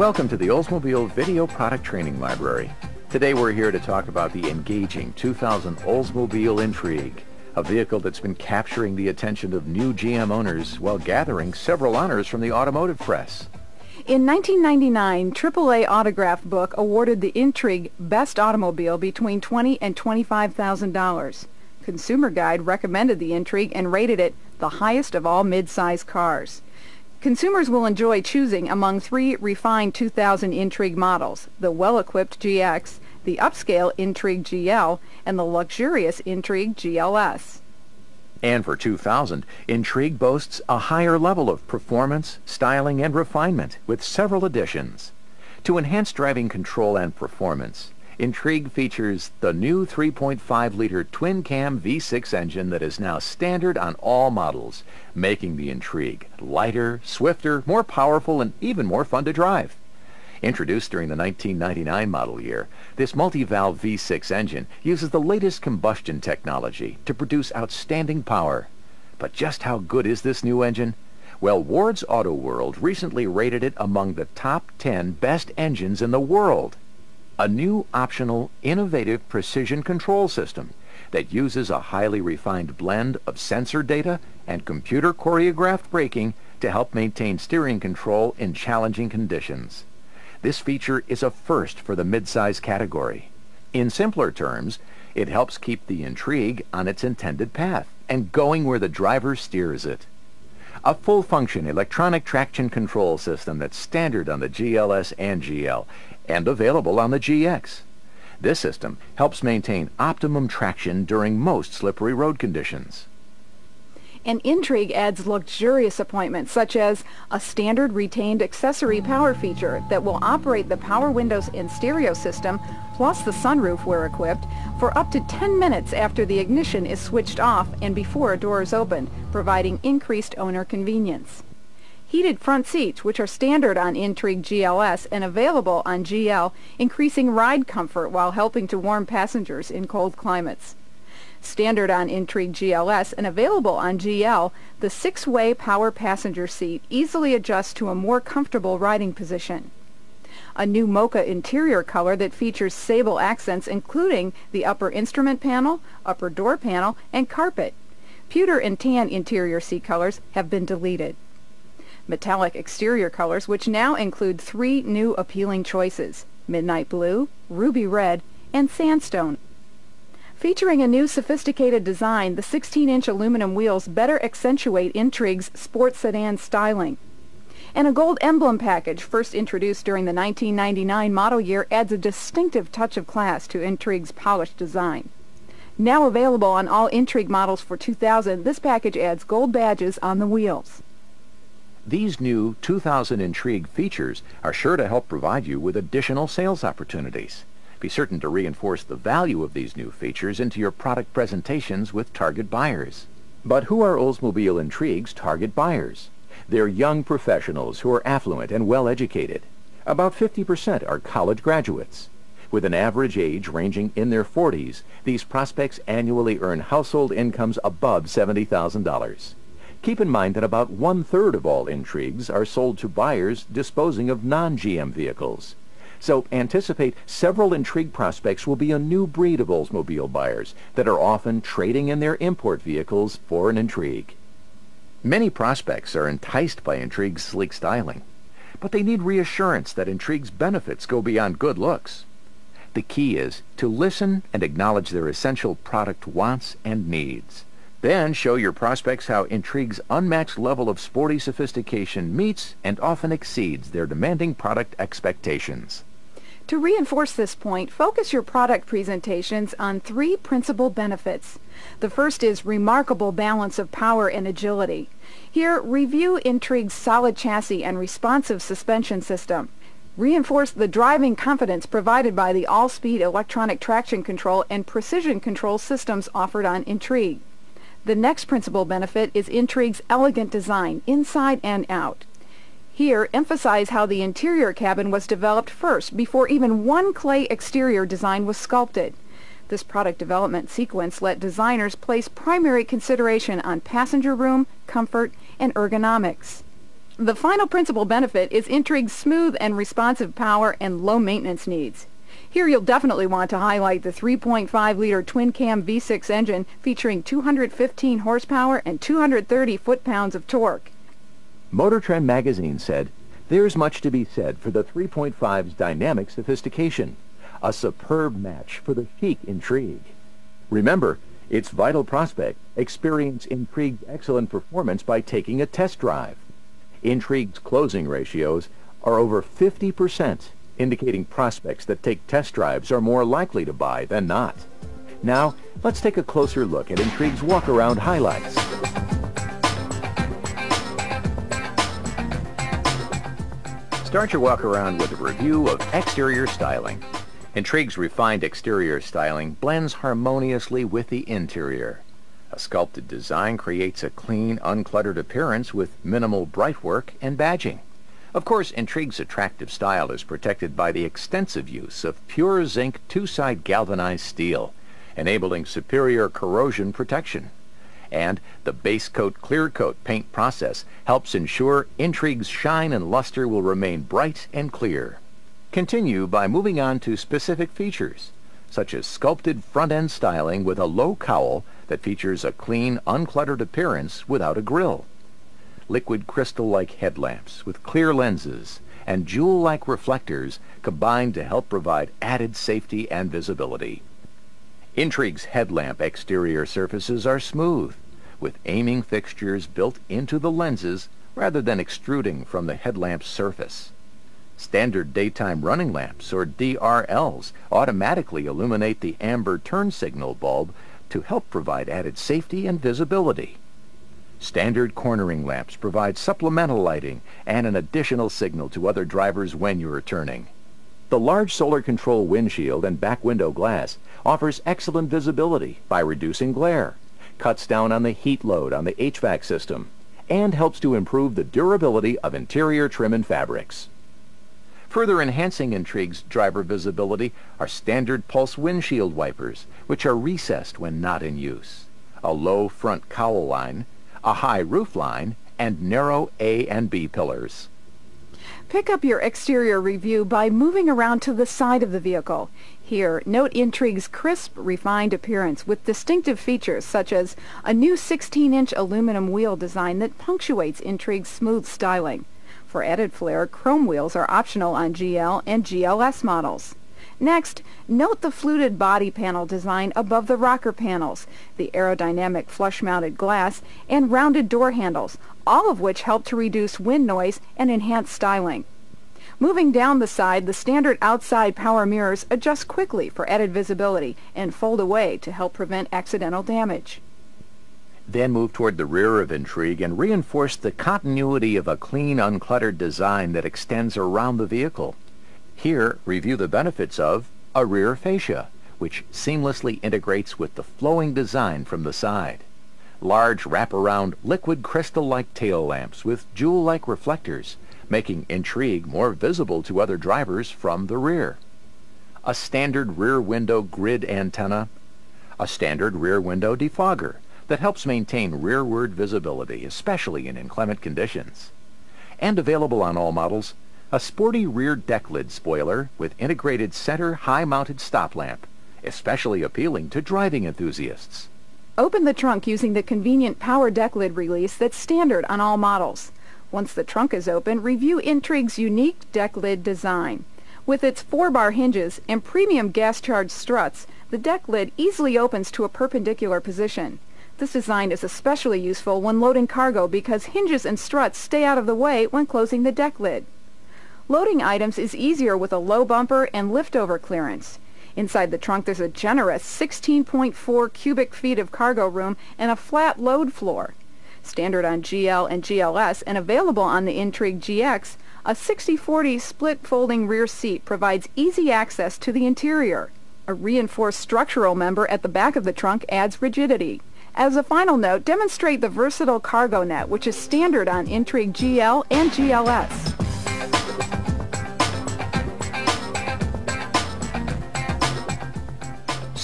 Welcome to the Oldsmobile Video Product Training Library. Today we're here to talk about the engaging 2000 Oldsmobile Intrigue, a vehicle that's been capturing the attention of new GM owners while gathering several honors from the automotive press. In 1999, AAA Autograph Book awarded the Intrigue Best Automobile between 20 and $25,000. Consumer Guide recommended the Intrigue and rated it the highest of all mid-size cars. Consumers will enjoy choosing among three refined 2000 Intrigue models, the well-equipped GX, the upscale Intrigue GL, and the luxurious Intrigue GLS. And for 2000, Intrigue boasts a higher level of performance, styling, and refinement with several additions. To enhance driving control and performance, Intrigue features the new 3.5-liter twin-cam V6 engine that is now standard on all models, making the Intrigue lighter, swifter, more powerful, and even more fun to drive. Introduced during the 1999 model year, this multi-valve V6 engine uses the latest combustion technology to produce outstanding power. But just how good is this new engine? Well, Ward's Auto World recently rated it among the top 10 best engines in the world a new optional innovative precision control system that uses a highly refined blend of sensor data and computer choreographed braking to help maintain steering control in challenging conditions. This feature is a first for the midsize category. In simpler terms, it helps keep the Intrigue on its intended path and going where the driver steers it. A full-function electronic traction control system that's standard on the GLS and GL and available on the GX. This system helps maintain optimum traction during most slippery road conditions. An Intrigue adds luxurious appointments such as a standard retained accessory power feature that will operate the power windows and stereo system plus the sunroof where equipped for up to 10 minutes after the ignition is switched off and before a door is opened, providing increased owner convenience heated front seats, which are standard on Intrigue GLS and available on GL, increasing ride comfort while helping to warm passengers in cold climates. Standard on Intrigue GLS and available on GL, the six-way power passenger seat easily adjusts to a more comfortable riding position. A new mocha interior color that features sable accents including the upper instrument panel, upper door panel, and carpet. Pewter and tan interior seat colors have been deleted metallic exterior colors, which now include three new appealing choices, Midnight Blue, Ruby Red, and Sandstone. Featuring a new sophisticated design, the 16-inch aluminum wheels better accentuate Intrigue's sports sedan styling. And a gold emblem package, first introduced during the 1999 model year, adds a distinctive touch of class to Intrigue's polished design. Now available on all Intrigue models for 2000, this package adds gold badges on the wheels. These new 2000 Intrigue features are sure to help provide you with additional sales opportunities. Be certain to reinforce the value of these new features into your product presentations with target buyers. But who are Oldsmobile Intrigue's target buyers? They're young professionals who are affluent and well-educated. About 50% are college graduates. With an average age ranging in their 40s, these prospects annually earn household incomes above $70,000. Keep in mind that about one-third of all Intrigues are sold to buyers disposing of non-GM vehicles. So anticipate several Intrigue prospects will be a new breed of Oldsmobile buyers that are often trading in their import vehicles for an Intrigue. Many prospects are enticed by Intrigue's sleek styling, but they need reassurance that Intrigue's benefits go beyond good looks. The key is to listen and acknowledge their essential product wants and needs. Then show your prospects how Intrigue's unmatched level of sporty sophistication meets and often exceeds their demanding product expectations. To reinforce this point, focus your product presentations on three principal benefits. The first is remarkable balance of power and agility. Here, review Intrigue's solid chassis and responsive suspension system. Reinforce the driving confidence provided by the all-speed electronic traction control and precision control systems offered on Intrigue. The next principal benefit is Intrigue's elegant design, inside and out. Here, emphasize how the interior cabin was developed first before even one clay exterior design was sculpted. This product development sequence let designers place primary consideration on passenger room, comfort, and ergonomics. The final principal benefit is Intrigue's smooth and responsive power and low maintenance needs. Here you'll definitely want to highlight the 3.5-liter twin-cam V6 engine featuring 215 horsepower and 230 foot-pounds of torque. Motor Trend magazine said, there's much to be said for the 3.5's dynamic sophistication, a superb match for the chic Intrigue. Remember, its vital prospect, experience Intrigue's excellent performance by taking a test drive. Intrigue's closing ratios are over 50%, indicating prospects that take test drives are more likely to buy than not. Now, let's take a closer look at Intrigue's walk-around highlights. Start your walk around with a review of exterior styling. Intrigue's refined exterior styling blends harmoniously with the interior. A sculpted design creates a clean, uncluttered appearance with minimal bright work and badging. Of course, Intrigue's attractive style is protected by the extensive use of pure zinc two-side galvanized steel, enabling superior corrosion protection. And the base coat clear coat paint process helps ensure Intrigue's shine and luster will remain bright and clear. Continue by moving on to specific features, such as sculpted front-end styling with a low cowl that features a clean, uncluttered appearance without a grille. Liquid crystal-like headlamps with clear lenses and jewel-like reflectors combined to help provide added safety and visibility. Intrigue's headlamp exterior surfaces are smooth, with aiming fixtures built into the lenses rather than extruding from the headlamp's surface. Standard daytime running lamps, or DRLs, automatically illuminate the amber turn signal bulb to help provide added safety and visibility. Standard cornering lamps provide supplemental lighting and an additional signal to other drivers when you are turning. The large solar control windshield and back window glass offers excellent visibility by reducing glare, cuts down on the heat load on the HVAC system, and helps to improve the durability of interior trim and fabrics. Further enhancing Intrigue's driver visibility are standard pulse windshield wipers, which are recessed when not in use, a low front cowl line, a high roof line, and narrow A and B pillars. Pick up your exterior review by moving around to the side of the vehicle. Here, note Intrigue's crisp, refined appearance with distinctive features such as a new 16-inch aluminum wheel design that punctuates Intrigue's smooth styling. For added flair, chrome wheels are optional on GL and GLS models. Next, note the fluted body panel design above the rocker panels, the aerodynamic flush-mounted glass, and rounded door handles, all of which help to reduce wind noise and enhance styling. Moving down the side, the standard outside power mirrors adjust quickly for added visibility and fold away to help prevent accidental damage. Then move toward the rear of Intrigue and reinforce the continuity of a clean, uncluttered design that extends around the vehicle. Here, review the benefits of a rear fascia, which seamlessly integrates with the flowing design from the side. Large wraparound liquid crystal-like tail lamps with jewel-like reflectors, making Intrigue more visible to other drivers from the rear. A standard rear window grid antenna. A standard rear window defogger, that helps maintain rearward visibility, especially in inclement conditions. And available on all models, a sporty rear deck lid spoiler with integrated center high-mounted stop lamp, especially appealing to driving enthusiasts. Open the trunk using the convenient power deck lid release that's standard on all models. Once the trunk is open, review Intrigue's unique deck lid design. With its four-bar hinges and premium gas-charged struts, the deck lid easily opens to a perpendicular position. This design is especially useful when loading cargo because hinges and struts stay out of the way when closing the deck lid. Loading items is easier with a low bumper and liftover clearance. Inside the trunk there's a generous 16.4 cubic feet of cargo room and a flat load floor. Standard on GL and GLS and available on the Intrigue GX, a 60-40 split folding rear seat provides easy access to the interior. A reinforced structural member at the back of the trunk adds rigidity. As a final note, demonstrate the versatile cargo net, which is standard on Intrigue GL and GLS.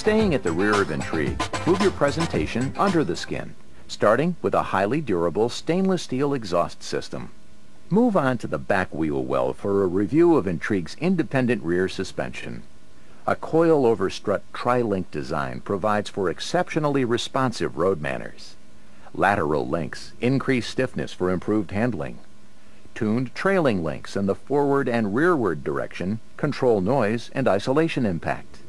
Staying at the rear of Intrigue, move your presentation under the skin, starting with a highly durable stainless steel exhaust system. Move on to the back wheel well for a review of Intrigue's independent rear suspension. A coil-over strut tri-link design provides for exceptionally responsive road manners. Lateral links increase stiffness for improved handling. Tuned trailing links in the forward and rearward direction control noise and isolation impact.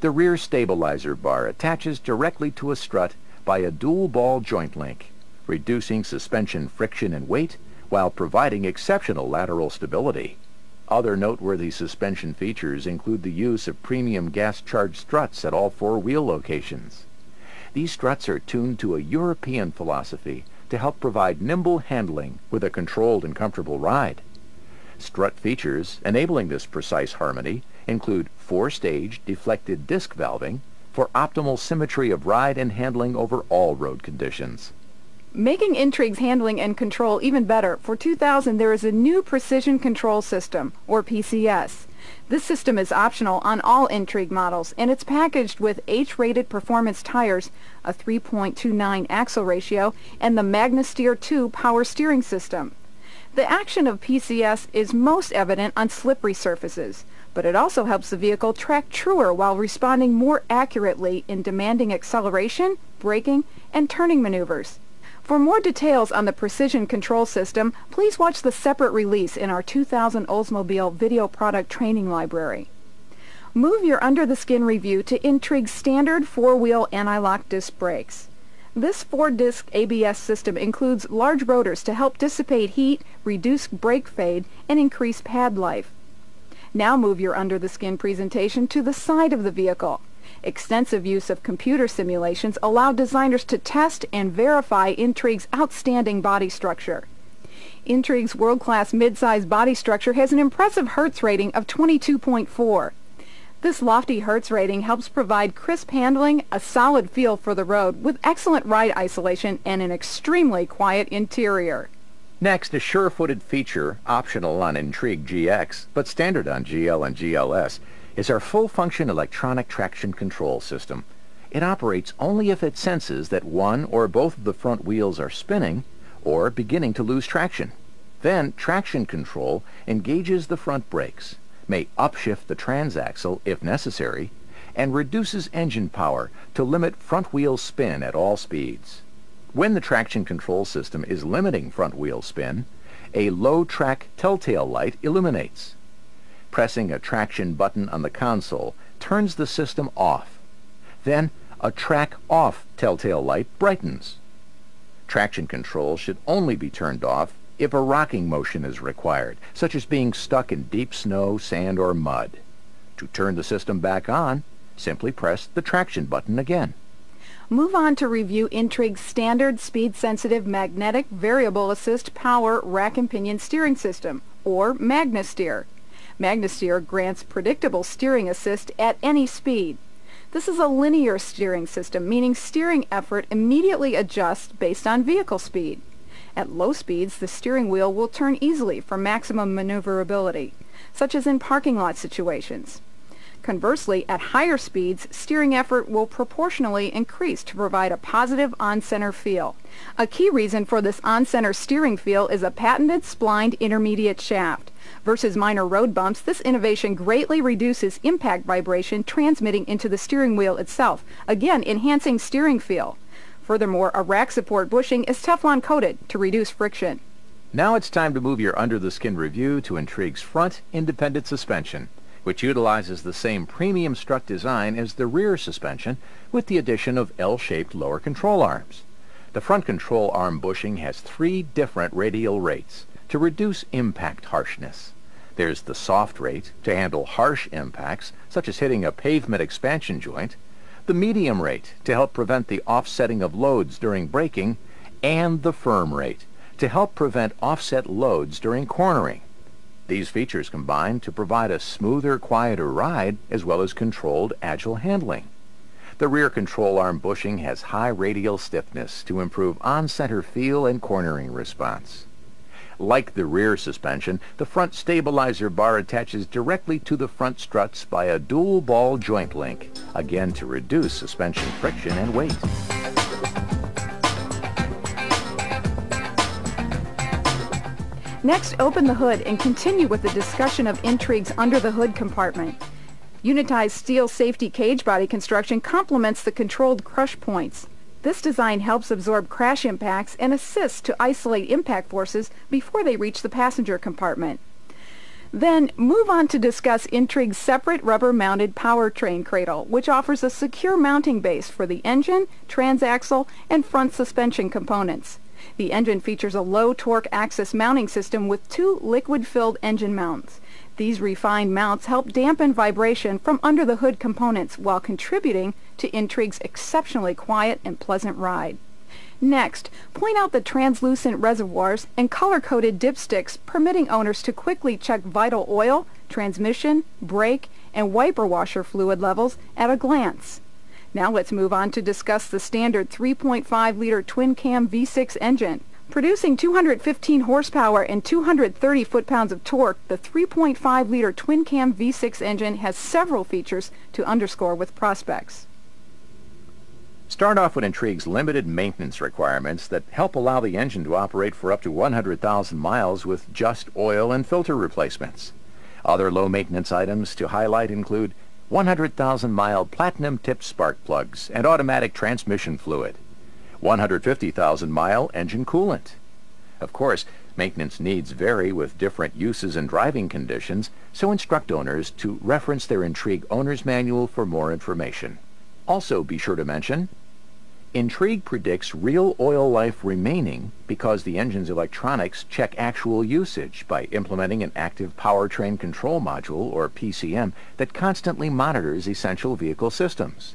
The rear stabilizer bar attaches directly to a strut by a dual ball joint link, reducing suspension friction and weight while providing exceptional lateral stability. Other noteworthy suspension features include the use of premium gas-charged struts at all four wheel locations. These struts are tuned to a European philosophy to help provide nimble handling with a controlled and comfortable ride. Strut features enabling this precise harmony include four-stage deflected disc valving for optimal symmetry of ride and handling over all road conditions. Making Intrigue's handling and control even better, for 2000 there is a new Precision Control System, or PCS. This system is optional on all Intrigue models, and it's packaged with H-rated performance tires, a 3.29 axle ratio, and the MagnaSteer 2 power steering system. The action of PCS is most evident on slippery surfaces, but it also helps the vehicle track truer while responding more accurately in demanding acceleration, braking, and turning maneuvers. For more details on the Precision Control System, please watch the separate release in our 2000 Oldsmobile Video Product Training Library. Move your under-the-skin review to Intrigue's standard four-wheel anti-lock disc brakes. This four-disc ABS system includes large rotors to help dissipate heat, reduce brake fade, and increase pad life. Now move your under-the-skin presentation to the side of the vehicle. Extensive use of computer simulations allow designers to test and verify Intrigue's outstanding body structure. Intrigue's world-class midsize body structure has an impressive Hertz rating of 22.4. This lofty Hertz rating helps provide crisp handling, a solid feel for the road, with excellent ride isolation and an extremely quiet interior. Next, a sure-footed feature, optional on Intrigue GX, but standard on GL and GLS, is our full-function electronic traction control system. It operates only if it senses that one or both of the front wheels are spinning or beginning to lose traction. Then traction control engages the front brakes, may upshift the transaxle if necessary, and reduces engine power to limit front wheel spin at all speeds. When the traction control system is limiting front wheel spin, a low track telltale light illuminates. Pressing a traction button on the console turns the system off. Then a track off telltale light brightens. Traction control should only be turned off if a rocking motion is required, such as being stuck in deep snow, sand, or mud. To turn the system back on, simply press the traction button again. Move on to review Intrigue's standard speed-sensitive magnetic variable assist power rack and pinion steering system, or MagnaSteer. MagnaSteer grants predictable steering assist at any speed. This is a linear steering system, meaning steering effort immediately adjusts based on vehicle speed. At low speeds, the steering wheel will turn easily for maximum maneuverability, such as in parking lot situations. Conversely, at higher speeds, steering effort will proportionally increase to provide a positive on-center feel. A key reason for this on-center steering feel is a patented splined intermediate shaft. Versus minor road bumps, this innovation greatly reduces impact vibration transmitting into the steering wheel itself, again enhancing steering feel. Furthermore, a rack support bushing is Teflon coated to reduce friction. Now it's time to move your under-the-skin review to Intrigue's front independent suspension, which utilizes the same premium strut design as the rear suspension with the addition of L-shaped lower control arms. The front control arm bushing has three different radial rates to reduce impact harshness. There's the soft rate to handle harsh impacts, such as hitting a pavement expansion joint, the medium rate to help prevent the offsetting of loads during braking, and the firm rate to help prevent offset loads during cornering. These features combine to provide a smoother, quieter ride as well as controlled, agile handling. The rear control arm bushing has high radial stiffness to improve on-center feel and cornering response. Like the rear suspension, the front stabilizer bar attaches directly to the front struts by a dual ball joint link, again to reduce suspension friction and weight. Next, open the hood and continue with the discussion of Intrigue's under-the-hood compartment. Unitized steel safety cage body construction complements the controlled crush points. This design helps absorb crash impacts and assists to isolate impact forces before they reach the passenger compartment. Then move on to discuss Intrigue's separate rubber-mounted powertrain cradle, which offers a secure mounting base for the engine, transaxle, and front suspension components. The engine features a low torque axis mounting system with two liquid-filled engine mounts. These refined mounts help dampen vibration from under the hood components while contributing to Intrigue's exceptionally quiet and pleasant ride. Next, point out the translucent reservoirs and color-coded dipsticks permitting owners to quickly check vital oil, transmission, brake, and wiper washer fluid levels at a glance. Now let's move on to discuss the standard 3.5-liter twin-cam V6 engine. Producing 215 horsepower and 230 foot-pounds of torque, the 3.5-liter twin-cam V6 engine has several features to underscore with prospects. Start off with Intrigue's limited maintenance requirements that help allow the engine to operate for up to 100,000 miles with just oil and filter replacements. Other low-maintenance items to highlight include 100,000-mile platinum-tipped spark plugs and automatic transmission fluid, 150,000-mile engine coolant. Of course, maintenance needs vary with different uses and driving conditions, so instruct owners to reference their Intrigue Owner's Manual for more information. Also be sure to mention, Intrigue predicts real oil life remaining because the engine's electronics check actual usage by implementing an active powertrain control module, or PCM, that constantly monitors essential vehicle systems.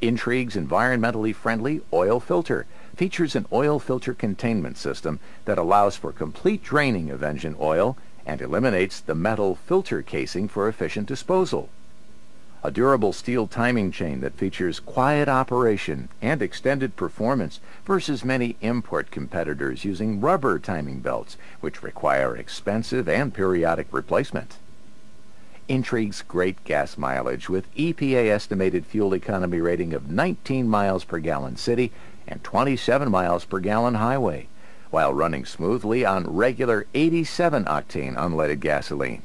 Intrigue's environmentally friendly oil filter features an oil filter containment system that allows for complete draining of engine oil and eliminates the metal filter casing for efficient disposal a durable steel timing chain that features quiet operation and extended performance versus many import competitors using rubber timing belts, which require expensive and periodic replacement. Intrigue's great gas mileage with EPA estimated fuel economy rating of 19 miles per gallon city and 27 miles per gallon highway, while running smoothly on regular 87 octane unleaded gasoline.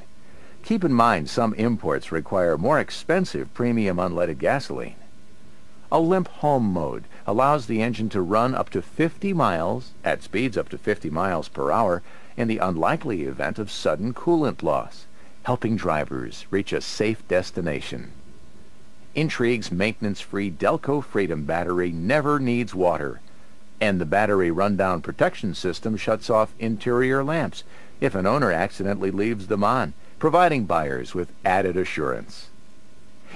Keep in mind some imports require more expensive premium unleaded gasoline. A limp home mode allows the engine to run up to 50 miles at speeds up to 50 miles per hour in the unlikely event of sudden coolant loss, helping drivers reach a safe destination. Intrigue's maintenance-free Delco Freedom battery never needs water, and the battery rundown protection system shuts off interior lamps if an owner accidentally leaves them on, providing buyers with added assurance.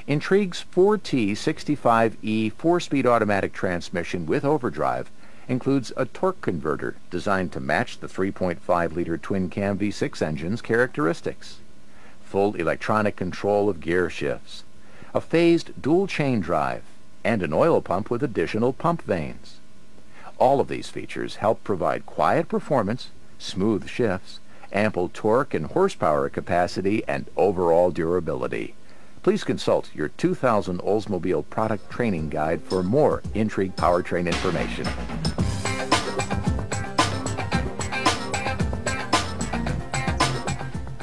Intrigue's 4T65E four-speed automatic transmission with overdrive includes a torque converter designed to match the 3.5-liter twin-cam V6 engine's characteristics, full electronic control of gear shifts, a phased dual-chain drive, and an oil pump with additional pump vanes. All of these features help provide quiet performance, smooth shifts, ample torque and horsepower capacity, and overall durability. Please consult your 2000 Oldsmobile product training guide for more Intrigue powertrain information.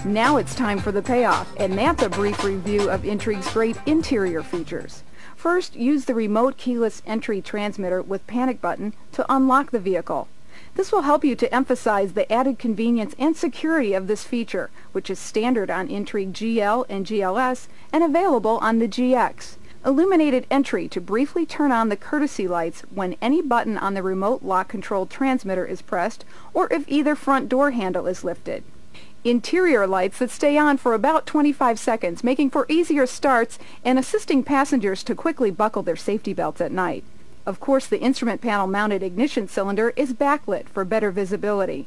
Now it's time for the payoff, and that's a brief review of Intrigue's great interior features. First, use the remote keyless entry transmitter with panic button to unlock the vehicle. This will help you to emphasize the added convenience and security of this feature, which is standard on Intrigue GL and GLS and available on the GX. Illuminated entry to briefly turn on the courtesy lights when any button on the remote lock control transmitter is pressed or if either front door handle is lifted. Interior lights that stay on for about 25 seconds, making for easier starts and assisting passengers to quickly buckle their safety belts at night. Of course, the instrument panel mounted ignition cylinder is backlit for better visibility.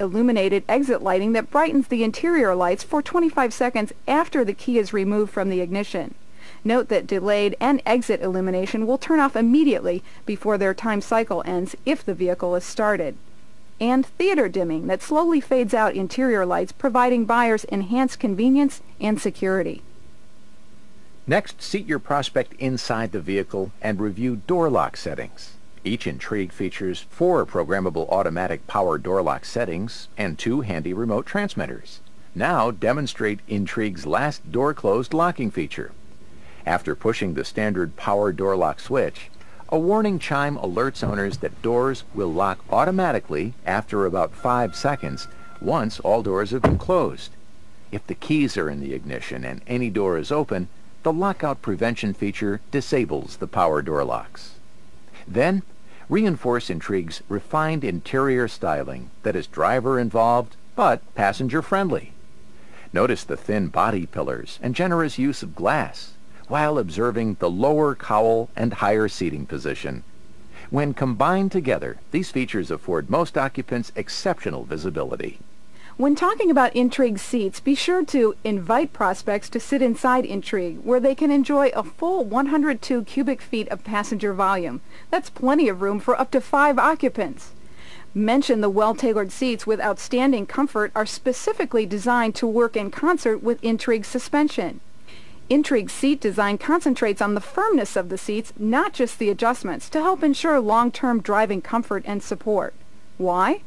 Illuminated exit lighting that brightens the interior lights for 25 seconds after the key is removed from the ignition. Note that delayed and exit illumination will turn off immediately before their time cycle ends if the vehicle is started. And theater dimming that slowly fades out interior lights providing buyers enhanced convenience and security. Next, seat your prospect inside the vehicle and review door lock settings. Each Intrigue features four programmable automatic power door lock settings and two handy remote transmitters. Now demonstrate Intrigue's last door closed locking feature. After pushing the standard power door lock switch, a warning chime alerts owners that doors will lock automatically after about five seconds once all doors have been closed. If the keys are in the ignition and any door is open, the lockout prevention feature disables the power door locks. Then, reinforce Intrigue's refined interior styling that is driver involved but passenger friendly. Notice the thin body pillars and generous use of glass while observing the lower cowl and higher seating position. When combined together, these features afford most occupants exceptional visibility. When talking about Intrigue seats, be sure to invite prospects to sit inside Intrigue, where they can enjoy a full 102 cubic feet of passenger volume. That's plenty of room for up to five occupants. Mention the well-tailored seats with outstanding comfort are specifically designed to work in concert with Intrigue suspension. Intrigue seat design concentrates on the firmness of the seats, not just the adjustments, to help ensure long-term driving comfort and support. Why?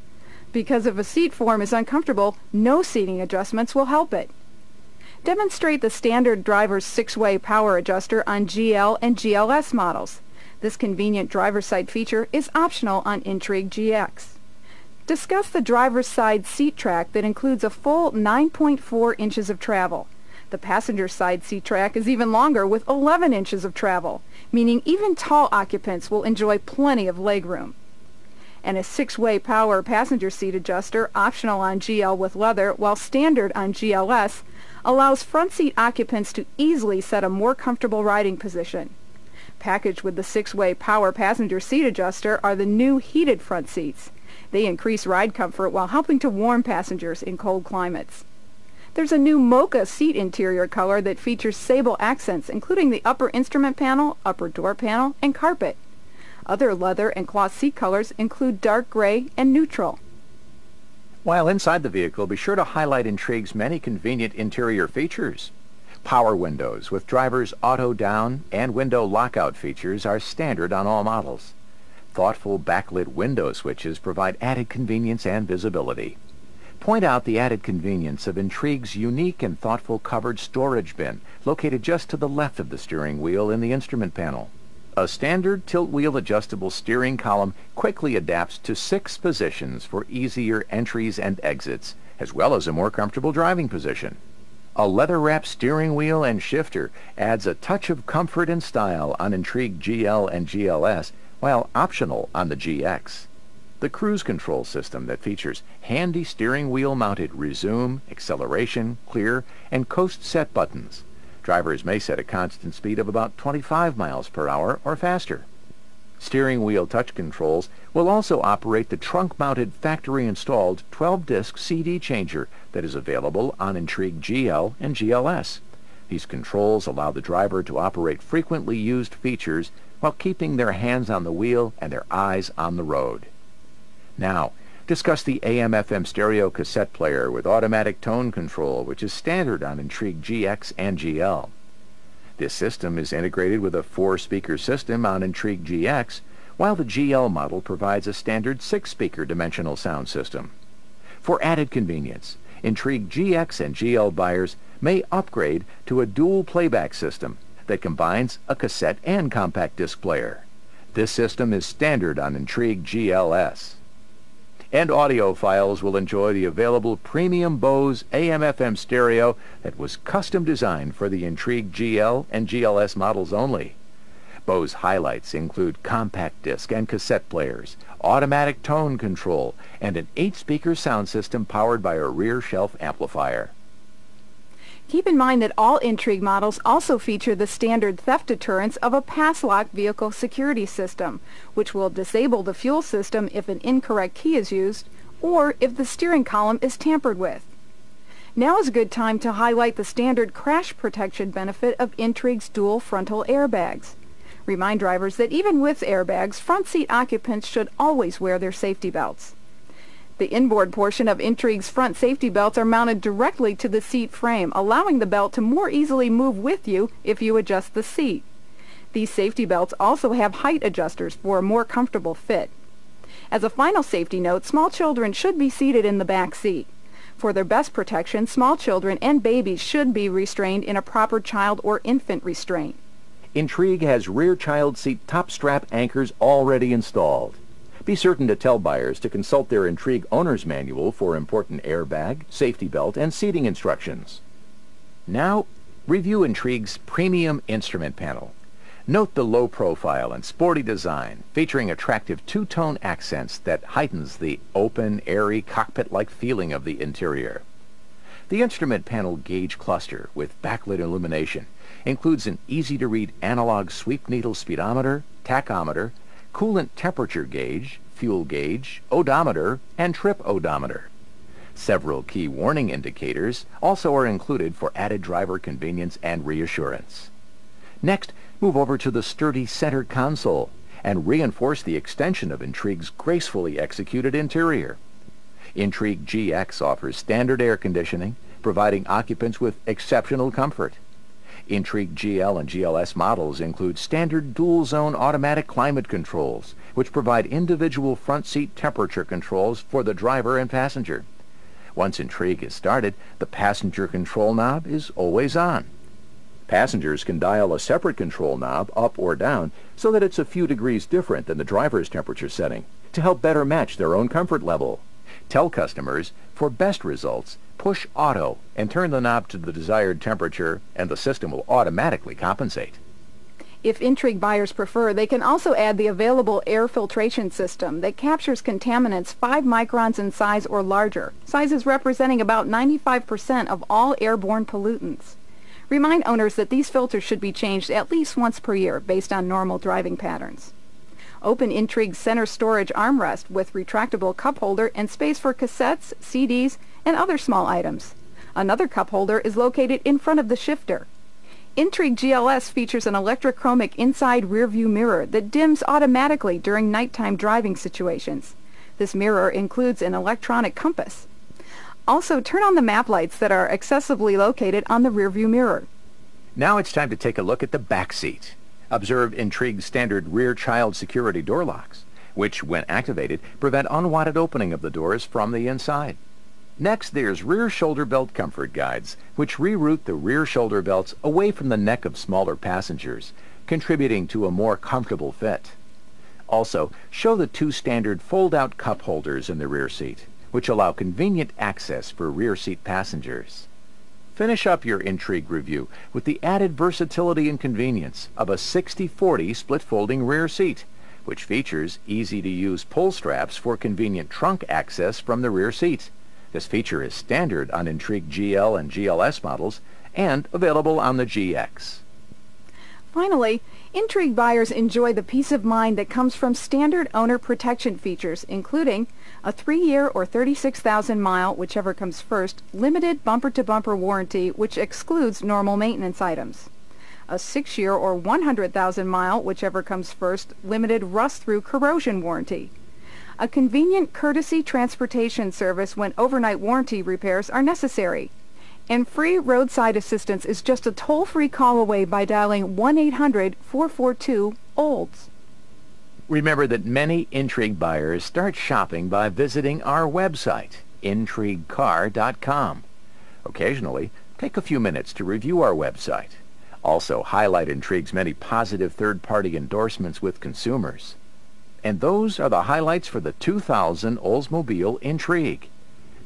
because if a seat form is uncomfortable, no seating adjustments will help it. Demonstrate the standard driver's six-way power adjuster on GL and GLS models. This convenient driver's side feature is optional on Intrigue GX. Discuss the driver's side seat track that includes a full 9.4 inches of travel. The passenger side seat track is even longer with 11 inches of travel, meaning even tall occupants will enjoy plenty of legroom and a six-way power passenger seat adjuster, optional on GL with leather, while standard on GLS, allows front seat occupants to easily set a more comfortable riding position. Packaged with the six-way power passenger seat adjuster are the new heated front seats. They increase ride comfort while helping to warm passengers in cold climates. There's a new mocha seat interior color that features sable accents, including the upper instrument panel, upper door panel, and carpet. Other leather and cloth seat colors include dark gray and neutral. While inside the vehicle, be sure to highlight Intrigue's many convenient interior features. Power windows with driver's auto down and window lockout features are standard on all models. Thoughtful backlit window switches provide added convenience and visibility. Point out the added convenience of Intrigue's unique and thoughtful covered storage bin located just to the left of the steering wheel in the instrument panel. A standard tilt wheel adjustable steering column quickly adapts to six positions for easier entries and exits, as well as a more comfortable driving position. A leather-wrapped steering wheel and shifter adds a touch of comfort and style on Intrigue GL and GLS, while optional on the GX. The cruise control system that features handy steering wheel mounted resume, acceleration, clear, and coast set buttons Drivers may set a constant speed of about 25 miles per hour or faster. Steering wheel touch controls will also operate the trunk-mounted factory-installed 12-disc CD changer that is available on Intrigue GL and GLS. These controls allow the driver to operate frequently used features while keeping their hands on the wheel and their eyes on the road. Now, discuss the AM-FM stereo cassette player with automatic tone control, which is standard on Intrigue GX and GL. This system is integrated with a four-speaker system on Intrigue GX, while the GL model provides a standard six-speaker dimensional sound system. For added convenience, Intrigue GX and GL buyers may upgrade to a dual playback system that combines a cassette and compact disc player. This system is standard on Intrigue GLS and audiophiles will enjoy the available premium Bose AM-FM stereo that was custom designed for the Intrigue GL and GLS models only. Bose highlights include compact disc and cassette players, automatic tone control, and an 8-speaker sound system powered by a rear shelf amplifier. Keep in mind that all Intrigue models also feature the standard theft deterrence of a pass-lock vehicle security system, which will disable the fuel system if an incorrect key is used or if the steering column is tampered with. Now is a good time to highlight the standard crash protection benefit of Intrigue's dual frontal airbags. Remind drivers that even with airbags, front seat occupants should always wear their safety belts. The inboard portion of Intrigue's front safety belts are mounted directly to the seat frame, allowing the belt to more easily move with you if you adjust the seat. These safety belts also have height adjusters for a more comfortable fit. As a final safety note, small children should be seated in the back seat. For their best protection, small children and babies should be restrained in a proper child or infant restraint. Intrigue has rear child seat top strap anchors already installed. Be certain to tell buyers to consult their Intrigue owner's manual for important airbag, safety belt, and seating instructions. Now, review Intrigue's premium instrument panel. Note the low profile and sporty design, featuring attractive two-tone accents that heightens the open, airy, cockpit-like feeling of the interior. The instrument panel gauge cluster with backlit illumination includes an easy-to-read analog sweep needle speedometer, tachometer, coolant temperature gauge, fuel gauge, odometer, and trip odometer. Several key warning indicators also are included for added driver convenience and reassurance. Next, move over to the sturdy center console and reinforce the extension of Intrigue's gracefully executed interior. Intrigue GX offers standard air conditioning, providing occupants with exceptional comfort. Intrigue GL and GLS models include standard dual-zone automatic climate controls, which provide individual front seat temperature controls for the driver and passenger. Once Intrigue is started, the passenger control knob is always on. Passengers can dial a separate control knob up or down so that it's a few degrees different than the driver's temperature setting to help better match their own comfort level. Tell customers, for best results, push auto and turn the knob to the desired temperature and the system will automatically compensate. If Intrigue buyers prefer, they can also add the available air filtration system that captures contaminants 5 microns in size or larger, sizes representing about 95% of all airborne pollutants. Remind owners that these filters should be changed at least once per year based on normal driving patterns. Open Intrigue's center storage armrest with retractable cup holder and space for cassettes, CDs, and other small items. Another cup holder is located in front of the shifter. Intrigue GLS features an electrochromic inside rearview mirror that dims automatically during nighttime driving situations. This mirror includes an electronic compass. Also, turn on the map lights that are accessibly located on the rearview mirror. Now it's time to take a look at the back seat. Observe Intrigue's standard rear child security door locks, which, when activated, prevent unwanted opening of the doors from the inside. Next, there's rear shoulder belt comfort guides, which reroute the rear shoulder belts away from the neck of smaller passengers, contributing to a more comfortable fit. Also, show the two standard fold-out cup holders in the rear seat, which allow convenient access for rear seat passengers. Finish up your Intrigue review with the added versatility and convenience of a 60-40 split-folding rear seat, which features easy-to-use pull straps for convenient trunk access from the rear seat. This feature is standard on Intrigue GL and GLS models and available on the GX. Finally, Intrigue buyers enjoy the peace of mind that comes from standard owner protection features, including a three-year or 36,000-mile, whichever comes first, limited bumper-to-bumper warranty, which excludes normal maintenance items. A six-year or 100,000-mile, whichever comes first, limited rust-through corrosion warranty a convenient courtesy transportation service when overnight warranty repairs are necessary. And free roadside assistance is just a toll-free call away by dialing 1-800-442-OLDS. Remember that many Intrigue buyers start shopping by visiting our website, intriguecar.com. Occasionally, take a few minutes to review our website. Also, highlight Intrigue's many positive third-party endorsements with consumers. And those are the highlights for the 2000 Oldsmobile Intrigue.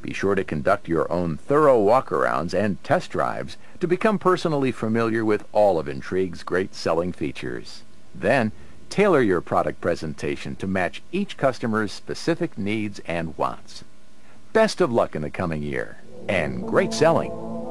Be sure to conduct your own thorough walkarounds and test drives to become personally familiar with all of Intrigue's great selling features. Then, tailor your product presentation to match each customer's specific needs and wants. Best of luck in the coming year, and great selling!